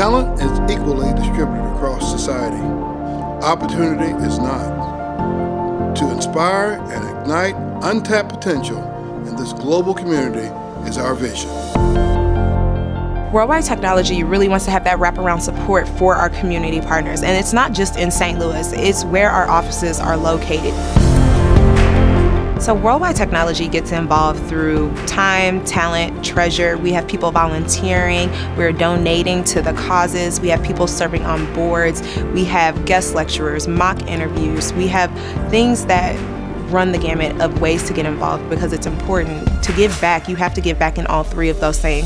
Talent is equally distributed across society. Opportunity is not. To inspire and ignite untapped potential in this global community is our vision. Worldwide Technology really wants to have that wraparound support for our community partners. And it's not just in St. Louis, it's where our offices are located. So Worldwide Technology gets involved through time, talent, treasure. We have people volunteering, we're donating to the causes, we have people serving on boards, we have guest lecturers, mock interviews, we have things that run the gamut of ways to get involved because it's important. To give back, you have to give back in all three of those things.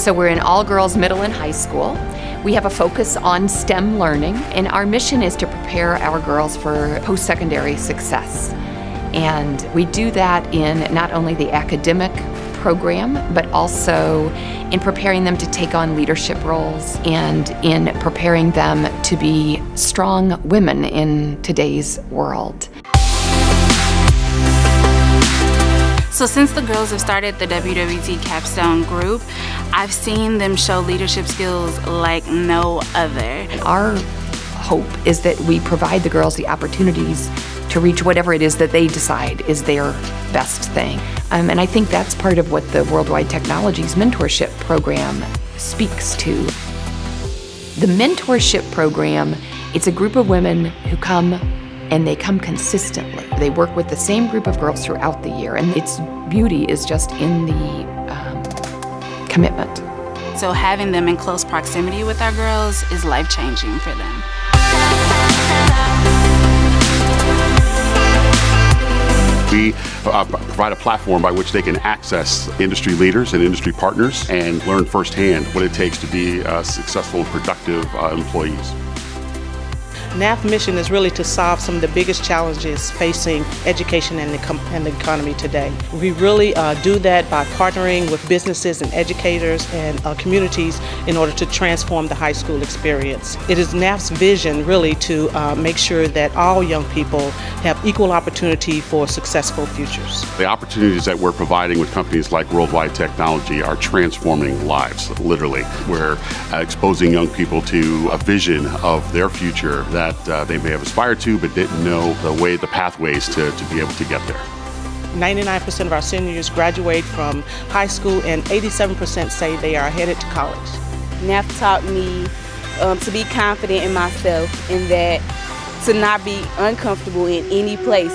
So we're in all girls middle and high school. We have a focus on STEM learning, and our mission is to prepare our girls for post secondary success. And we do that in not only the academic program, but also in preparing them to take on leadership roles and in preparing them to be strong women in today's world. So since the girls have started the WWT Capstone group, I've seen them show leadership skills like no other. Our hope is that we provide the girls the opportunities to reach whatever it is that they decide is their best thing. Um, and I think that's part of what the Worldwide Technologies Mentorship Program speaks to. The mentorship program, it's a group of women who come and they come consistently. They work with the same group of girls throughout the year, and its beauty is just in the um, commitment. So having them in close proximity with our girls is life-changing for them. We uh, provide a platform by which they can access industry leaders and industry partners and learn firsthand what it takes to be uh, successful and productive uh, employees. NAF mission is really to solve some of the biggest challenges facing education and the, and the economy today. We really uh, do that by partnering with businesses and educators and uh, communities in order to transform the high school experience. It is NAF's vision really to uh, make sure that all young people have equal opportunity for successful futures. The opportunities that we're providing with companies like Worldwide Technology are transforming lives, literally. We're uh, exposing young people to a vision of their future that that uh, they may have aspired to but didn't know the way, the pathways to, to be able to get there. 99% of our seniors graduate from high school and 87% say they are headed to college. NAF taught me um, to be confident in myself and that to not be uncomfortable in any place.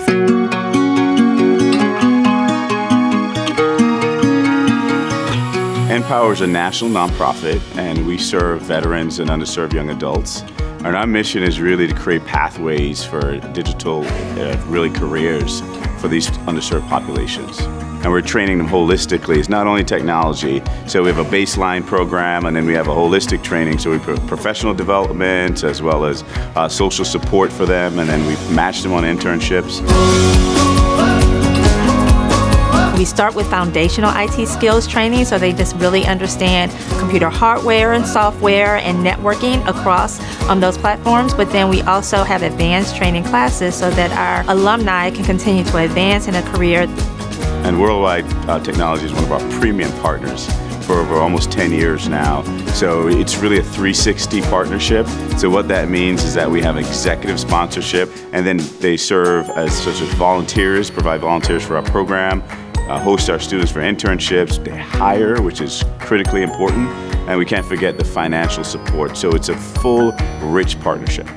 NPower is a national nonprofit and we serve veterans and underserved young adults. And our mission is really to create pathways for digital, uh, really careers for these underserved populations. And we're training them holistically. It's not only technology. So we have a baseline program and then we have a holistic training. So we put professional development as well as uh, social support for them and then we match them on internships. We start with foundational IT skills training so they just really understand computer hardware and software and networking across um, those platforms. But then we also have advanced training classes so that our alumni can continue to advance in a career. And Worldwide uh, Technology is one of our premium partners for over almost 10 years now. So it's really a 360 partnership. So what that means is that we have executive sponsorship and then they serve as such as volunteers, provide volunteers for our program, uh, host our students for internships, they hire, which is critically important, and we can't forget the financial support. So it's a full, rich partnership.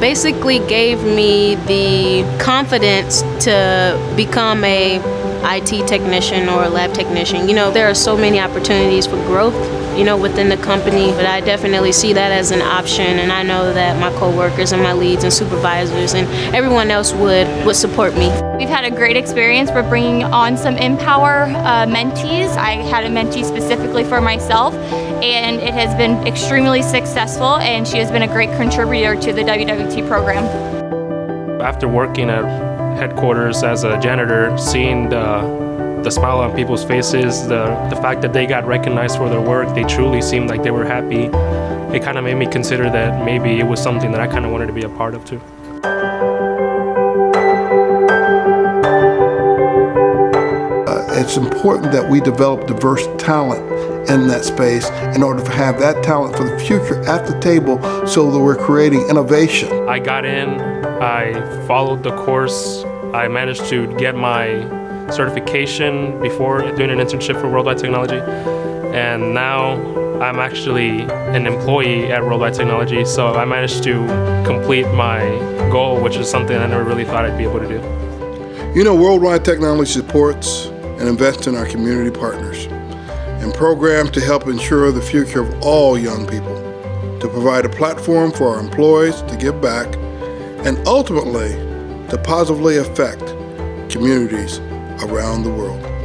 Basically gave me the confidence to become a IT technician or lab technician. You know, there are so many opportunities for growth you know, within the company. But I definitely see that as an option, and I know that my coworkers and my leads and supervisors and everyone else would would support me. We've had a great experience. We're bringing on some NPower uh, mentees. I had a mentee specifically for myself, and it has been extremely successful. And she has been a great contributor to the WWT program. After working at headquarters as a janitor, seeing the the smile on people's faces, the, the fact that they got recognized for their work, they truly seemed like they were happy. it kind of made me consider that maybe it was something that I kind of wanted to be a part of too. Uh, it's important that we develop diverse talent in that space in order to have that talent for the future at the table so that we're creating innovation. I got in, I followed the course, I managed to get my certification before doing an internship for Worldwide Technology, and now I'm actually an employee at Worldwide Technology, so I managed to complete my goal, which is something I never really thought I'd be able to do. You know, Worldwide Technology supports and invests in our community partners and programs to help ensure the future of all young people, to provide a platform for our employees to give back, and ultimately to positively affect communities around the world.